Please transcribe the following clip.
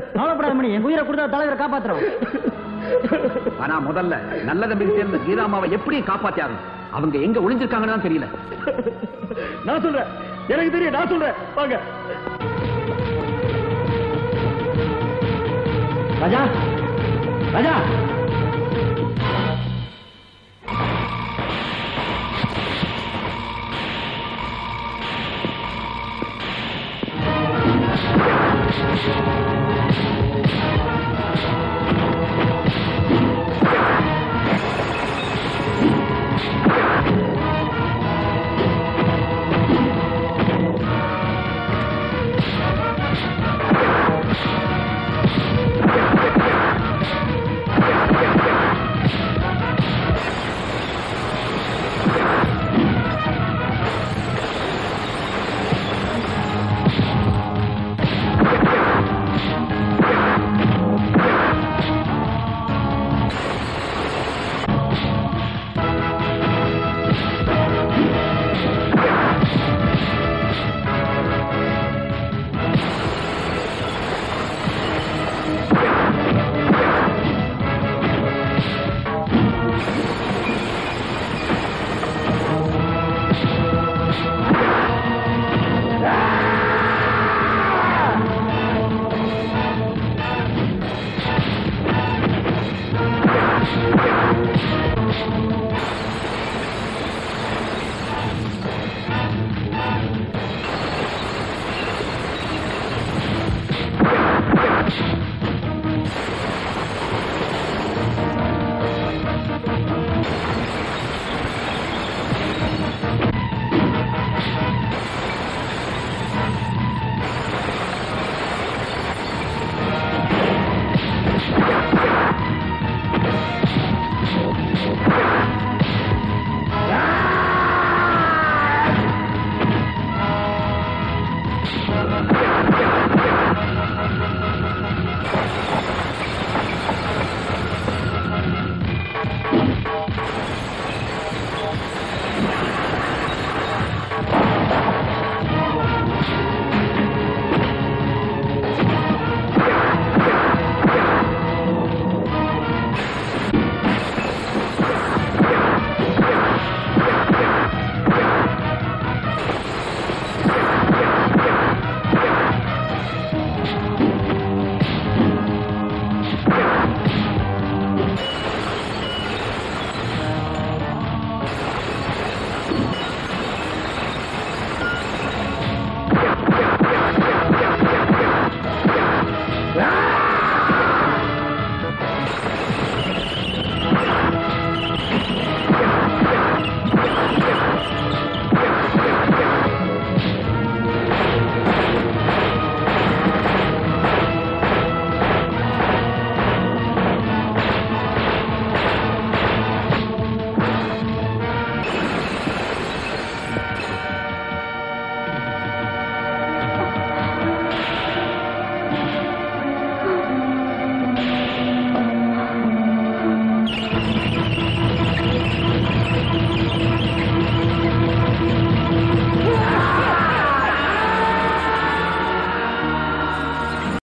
தலைவரை காப்பாத்துறோம். ஆனா முதல்ல நல்ல தம்பிக்கு சேர்ந்த கீதாமாவை எப்படி காப்பாத்தியாங்க அவங்க எங்க ஒளிஞ்சிருக்காங்கன்னு தெரியல. நான் சொல்றேன். எனக்கு தெரியும் நான் சொல்றேன். வாங்க. ராஜா. ராஜா. you Thank you.